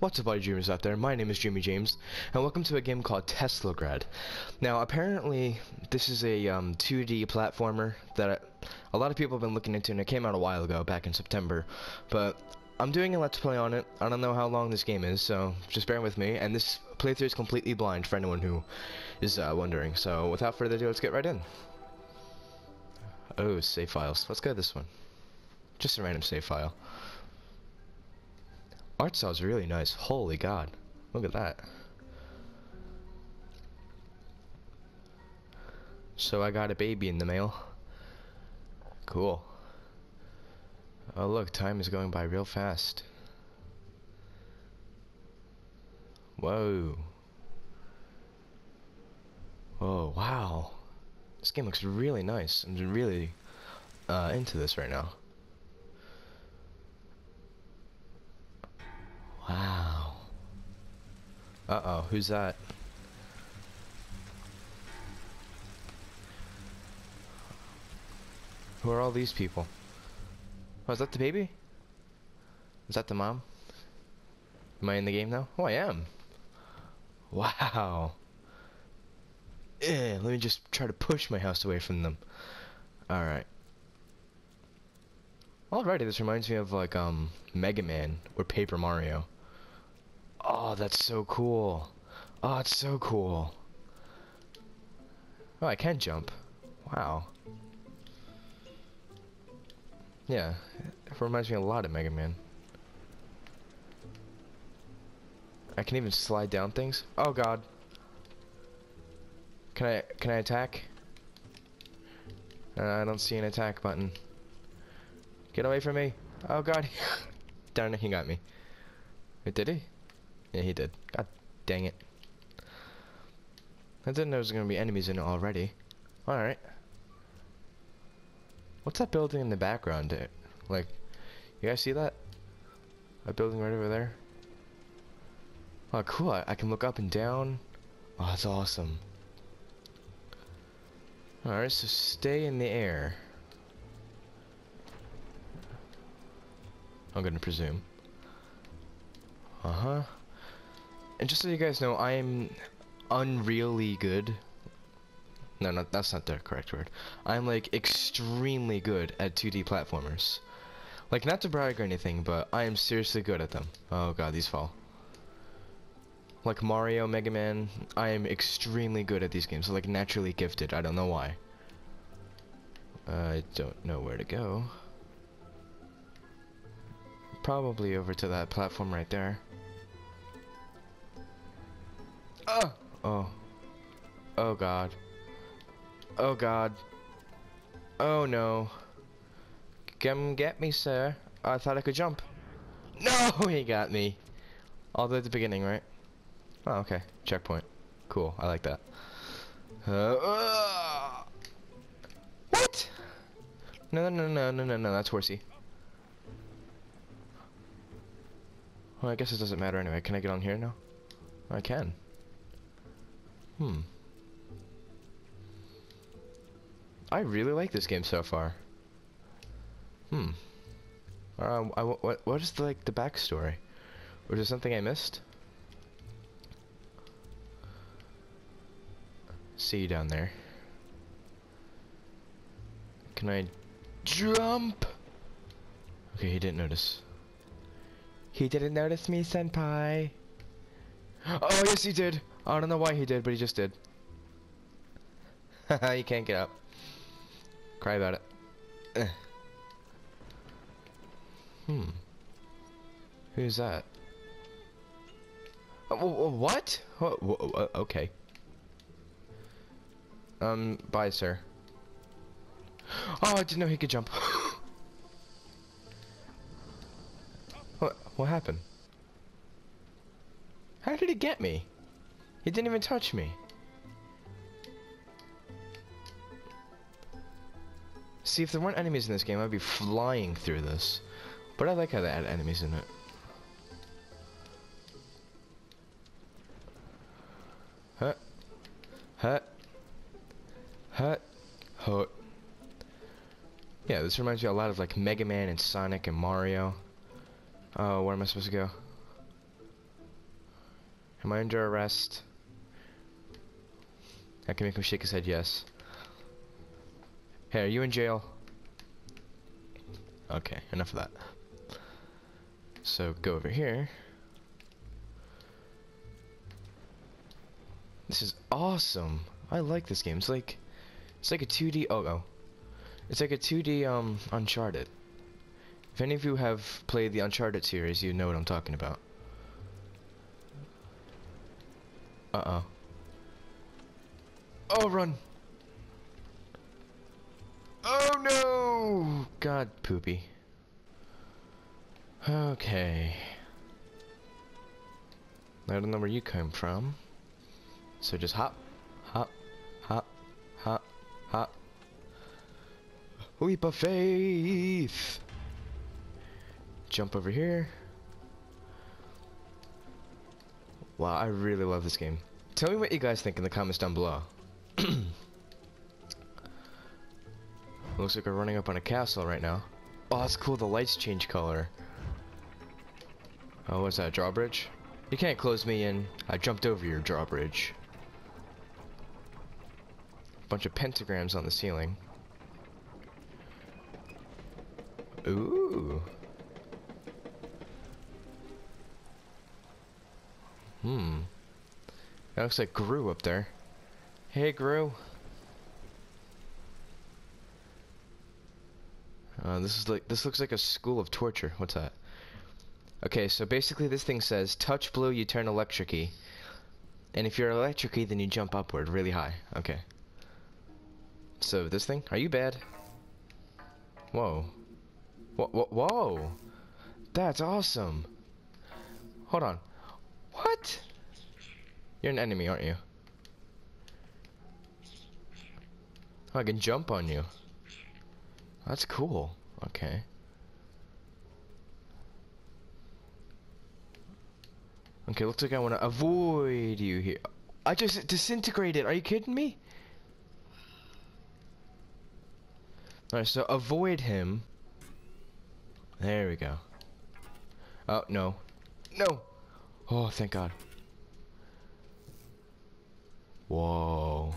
What's up, all you dreamers out there? My name is Jimmy James, and welcome to a game called Teslagrad. Now, apparently, this is a um, 2D platformer that a lot of people have been looking into, and it came out a while ago, back in September. But I'm doing a Let's Play on it. I don't know how long this game is, so just bear with me. And this playthrough is completely blind for anyone who is uh, wondering. So, without further ado, let's get right in. Oh, save files. Let's go to this one. Just a random save file. Art style's really nice. Holy god. Look at that. So I got a baby in the mail. Cool. Oh look, time is going by real fast. Whoa. Whoa, wow. This game looks really nice. I'm really uh, into this right now. Uh-oh, who's that? Who are all these people? Oh, is that the baby? Is that the mom? Am I in the game now? Oh, I am. Wow. Eh, let me just try to push my house away from them. Alright. Alrighty, this reminds me of like um Mega Man or Paper Mario. Oh, that's so cool. Oh, it's so cool. Oh, I can jump. Wow. Yeah, it reminds me a lot of Mega Man. I can even slide down things. Oh god. Can I can I attack? Uh, I don't see an attack button. Get away from me. Oh god. Darn it, he got me. Did he? Yeah, he did. God dang it. I didn't know there was going to be enemies in it already. Alright. What's that building in the background? There? Like, you guys see that? A building right over there? Oh, cool. I, I can look up and down. Oh, that's awesome. Alright, so stay in the air. I'm gonna presume. Uh-huh. And just so you guys know, I am unreally good. No, no, that's not the correct word. I'm like extremely good at 2D platformers. Like, not to brag or anything, but I am seriously good at them. Oh god, these fall. Like Mario, Mega Man, I am extremely good at these games. Like, naturally gifted. I don't know why. I don't know where to go. Probably over to that platform right there. Oh! Oh. Oh god. Oh god. Oh no. Come get me, sir. I thought I could jump. No, he got me. All the way at the beginning, right? Oh, okay. Checkpoint. Cool. I like that. Uh, uh, what? No, no, no, no, no, no. That's horsey. Well, I guess it doesn't matter anyway. Can I get on here now? I can. Hmm. I really like this game so far. Hmm. Uh, I, what, what is the, like the backstory? Or is there something I missed? See you down there. Can I jump? Okay, he didn't notice. He didn't notice me, senpai. Oh, yes, he did. I don't know why he did, but he just did. Haha, you can't get up. Cry about it. Hmm. Who's that? Uh, what? Uh, okay. Um, bye, sir. Oh, I didn't know he could jump. What, what happened? How did he get me? He didn't even touch me. See, if there weren't enemies in this game, I'd be flying through this. But I like how they add enemies in it. Hut. Hut. Hut. Hut. Yeah, this reminds me a lot of like Mega Man and Sonic and Mario. Oh, where am I supposed to go? Am I under arrest? I can make him shake his head yes. Hey, are you in jail? Okay, enough of that. So go over here. This is awesome. I like this game. It's like it's like a 2D oh oh. It's like a 2D um Uncharted. If any of you have played the Uncharted series, you know what I'm talking about. Uh-oh. Oh, run! Oh no! God, poopy. Okay. I don't know where you came from. So just hop, hop, hop, hop, hop. Leap of faith! Jump over here. Wow, I really love this game. Tell me what you guys think in the comments down below. Looks like we're running up on a castle right now. Oh, that's cool. The lights change color. Oh, what's that? Drawbridge? You can't close me in. I jumped over your drawbridge. Bunch of pentagrams on the ceiling. Ooh. Hmm. That looks like Gru up there. Hey, Gru. Uh, this is like this looks like a school of torture. What's that? Okay, so basically this thing says touch blue, you turn electricy, and if you're electricy, then you jump upward really high. Okay. So this thing, are you bad? Whoa. Whoa, whoa, whoa. That's awesome. Hold on. What? You're an enemy, aren't you? Oh, Oh, I can jump on you. That's cool. Okay. Okay, looks like I want to avoid you here. I just disintegrated. Are you kidding me? Alright, so avoid him. There we go. Oh, no. No! Oh, thank God. Whoa.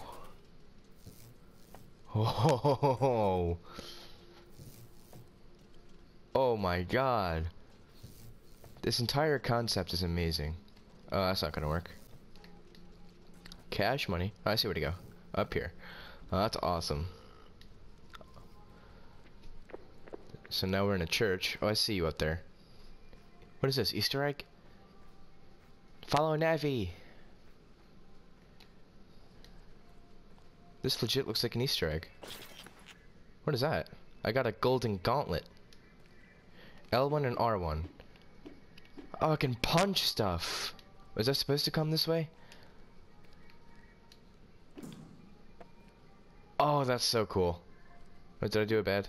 Oh. Oh my god. This entire concept is amazing. Oh, that's not gonna work. Cash money. Oh, I see where to go. Up here. Oh, that's awesome. So now we're in a church. Oh, I see you up there. What is this? Easter egg? Follow Navi. This legit looks like an Easter egg. What is that? I got a golden gauntlet. L1 and R1. Oh, I can punch stuff. Was that supposed to come this way? Oh, that's so cool. What, did I do it bad?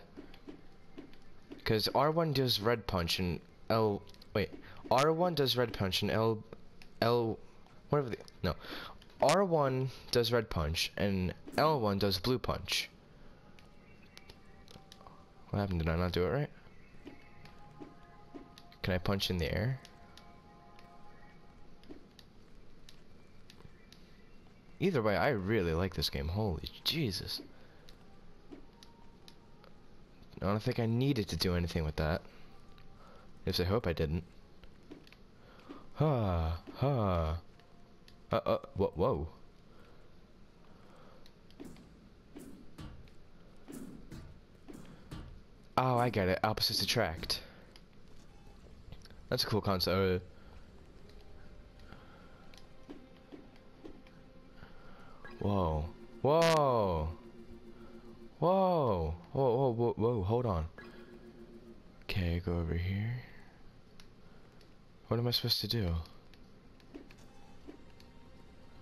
Because R1 does red punch and L... Wait. R1 does red punch and L... L... Whatever the... No. R1 does red punch and L1 does blue punch. What happened? Did I not do it right? Can I punch in the air? Either way, I really like this game. Holy Jesus. I don't think I needed to do anything with that. If I hope I didn't. Ha, ha. Uh, uh, whoa, whoa. Oh, I get it. Opposites attract. That's a cool concept. Whoa. Whoa. Whoa. Whoa, whoa, whoa, whoa, hold on. Okay, go over here. What am I supposed to do?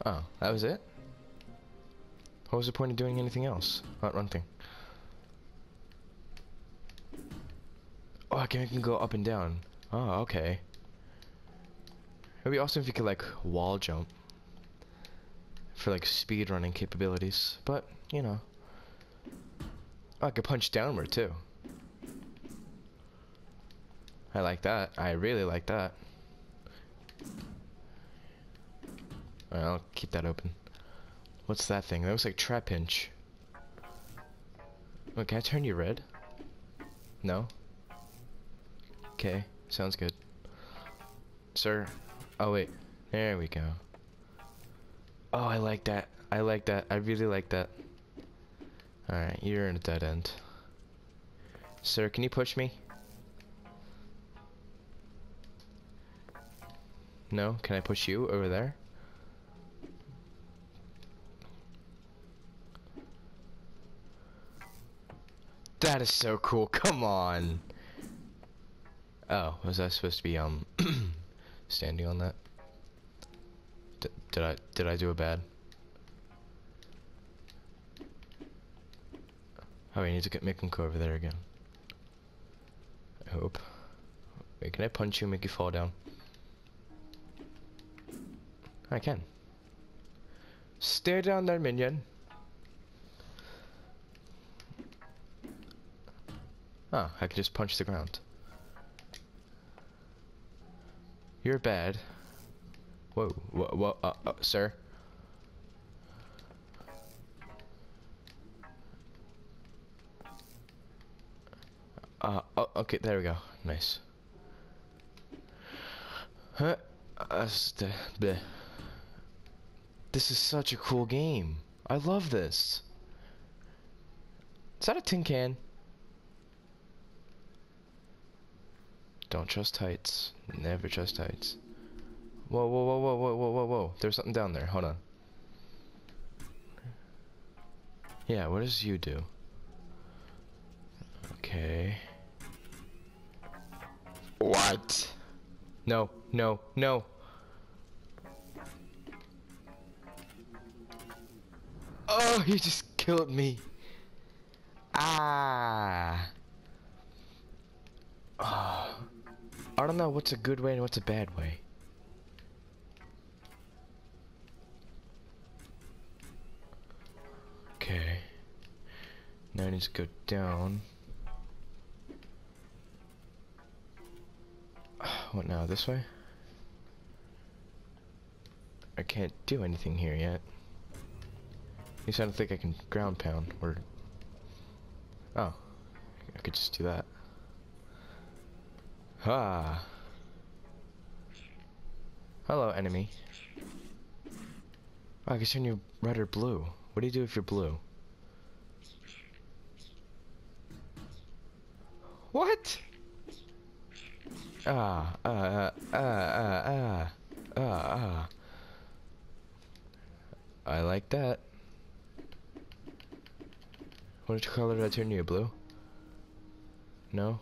Oh, that was it? What was the point of doing anything else? Not run thing. Oh, I can, I can go up and down. Oh, okay. It'd be awesome if you could, like, wall jump. For, like, speed running capabilities. But, you know. Oh, I could punch downward, too. I like that. I really like that. Alright, I'll keep that open. What's that thing? That looks like trap pinch. Oh, can I turn you red? No? Okay, sounds good. Sir? Oh wait, there we go. Oh, I like that. I like that. I really like that. Alright, you're in a dead end. Sir, can you push me? No? Can I push you over there? That is so cool. Come on. Oh, was I supposed to be um standing on that? D did I did I do a bad? Oh, we need to get make him go over there again. I hope. Wait, can I punch you and make you fall down? I can. Stay down there, minion. Oh, I can just punch the ground. You're bad. Whoa, whoa, whoa, uh, uh, sir. Uh, oh, okay, there we go. Nice. Huh? Uh. This is such a cool game. I love this. Is that a tin can? Don't trust heights. Never trust heights. Whoa, whoa, whoa, whoa, whoa, whoa, whoa, whoa. There's something down there. Hold on. Yeah, what does you do? Okay. What? No, no, no. Oh, you just killed me. Ah. Oh. I don't know what's a good way and what's a bad way. Okay. Now I need to go down. What now, this way? I can't do anything here yet. At least I don't think I can ground pound, or... Oh. I could just do that. Ah. Hello, enemy. Oh, I can turn you red or blue. What do you do if you're blue? What? Ah, ah, ah, ah, ah, ah, ah. I like that. What color did I turn you? Blue? No?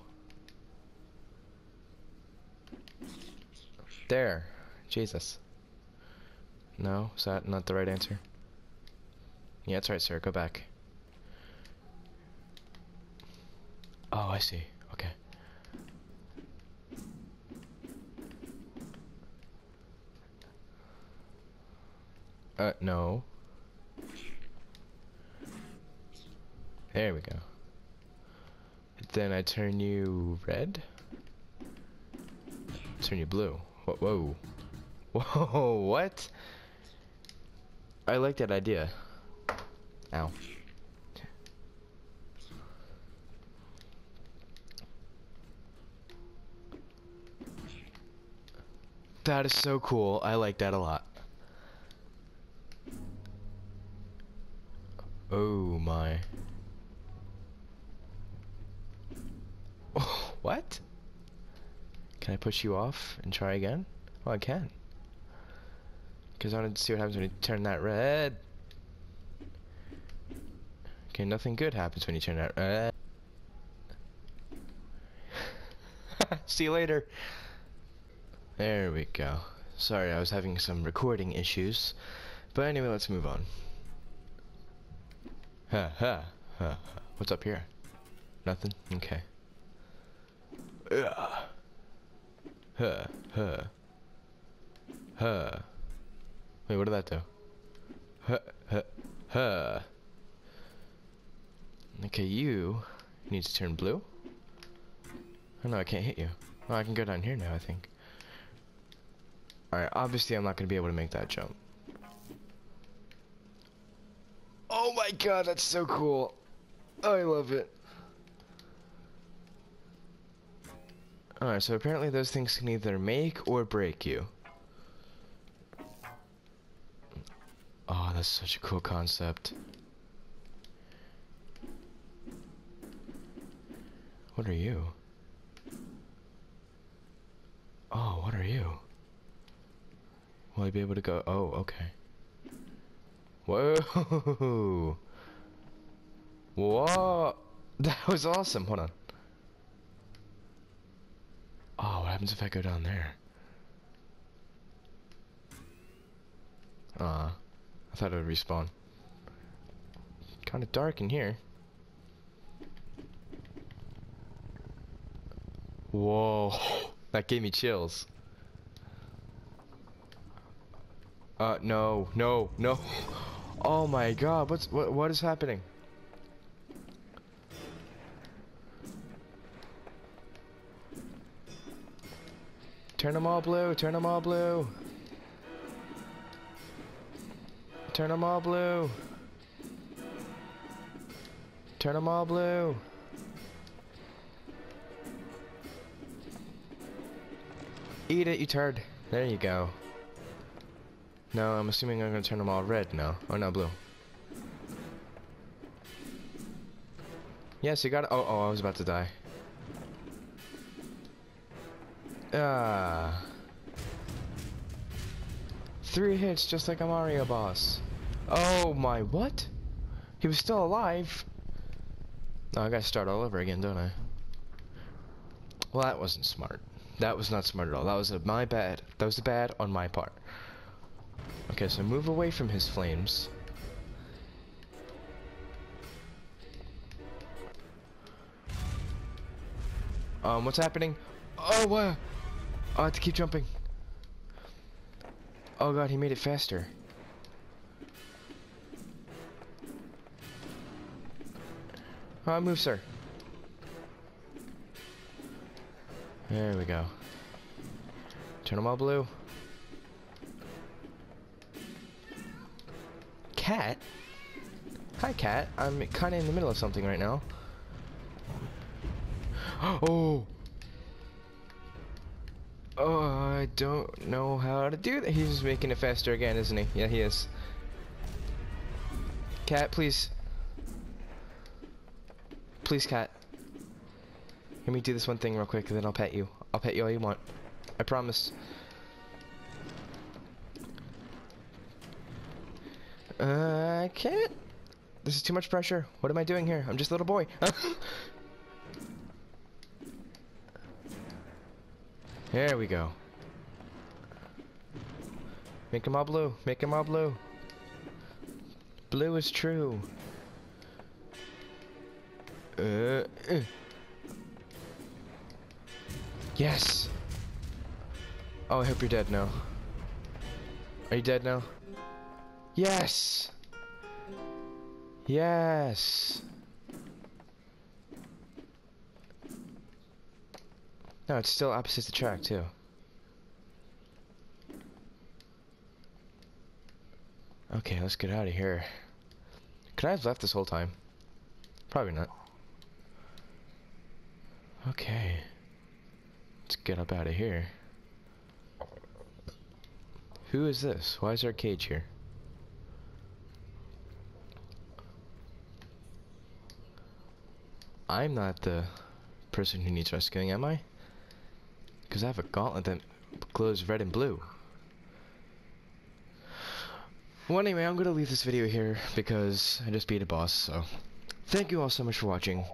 There. Jesus. No? Is that not the right answer? Yeah, that's right, sir. Go back. Oh, I see. Okay. Uh, no. There we go. Then I turn you red? Turn you blue. Whoa. Whoa, what? I like that idea. Ow. That is so cool. I like that a lot. Oh my. what? Can I push you off and try again? Well, I can. Because I wanted to see what happens when you turn that red. Okay, nothing good happens when you turn that red. see you later. There we go. Sorry, I was having some recording issues. But anyway, let's move on. Ha ha ha. What's up here? Nothing? Okay. Ugh. Huh. Huh. Huh. Wait, what did that do? Huh. Huh. Huh. Okay, you need to turn blue. Oh no, I can't hit you. Oh, I can go down here now, I think. Alright, obviously I'm not going to be able to make that jump. Oh my god, that's so cool. I love it. Alright, so apparently those things can either make or break you. Oh, that's such a cool concept. What are you? Oh, what are you? Will I be able to go? Oh, okay. Whoa! Whoa! That was awesome. Hold on. Oh, what happens if I go down there? Uh, I thought it would respawn. Kind of dark in here. Whoa, that gave me chills. Uh, no, no, no. Oh my god, what's, what, what is happening? Turn them all blue, turn them all blue. Turn them all blue. Turn them all blue. Eat it, you turd. There you go. No, I'm assuming I'm gonna turn them all red now. Oh, no, blue. Yes, you got. Oh, oh, I was about to die. Ah. Three hits, just like a Mario boss. Oh my, what? He was still alive? Oh, I gotta start all over again, don't I? Well, that wasn't smart. That was not smart at all. That was a, my bad. That was a bad on my part. Okay, so move away from his flames. Um, what's happening? Oh, wow. Oh, I have to keep jumping. Oh god, he made it faster. Oh, move, sir. There we go. Turn them all blue. Cat? Hi, Cat. I'm kind of in the middle of something right now. oh! Oh, I don't know how to do that. He's making it faster again, isn't he? Yeah, he is. Cat, please. Please, cat. Let me do this one thing real quick, and then I'll pet you. I'll pet you all you want. I promise. Uh, I can't. This is too much pressure. What am I doing here? I'm just a little boy. there we go. Make them all blue. Make them all blue. Blue is true. Uh, uh. Yes. Oh, I hope you're dead now. Are you dead now? Yes. Yes. No, it's still opposite the track too. Okay, let's get out of here. Could I have left this whole time? Probably not. Okay. Let's get up out of here. Who is this? Why is there a cage here? I'm not the person who needs rescuing, am I? Because I have a gauntlet that glows red and blue. Well, anyway, I'm going to leave this video here because I just beat a boss, so... Thank you all so much for watching.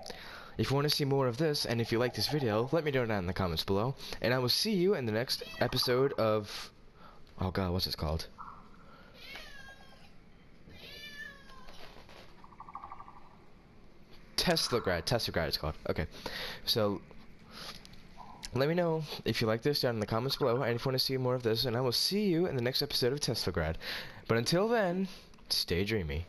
If you want to see more of this, and if you like this video, let me know down in the comments below. And I will see you in the next episode of... Oh god, what's it called? Teslagrad, Tesla grad it's called. Okay. So, let me know if you like this down in the comments below, and if you want to see more of this, and I will see you in the next episode of Teslagrad. But until then, stay dreamy.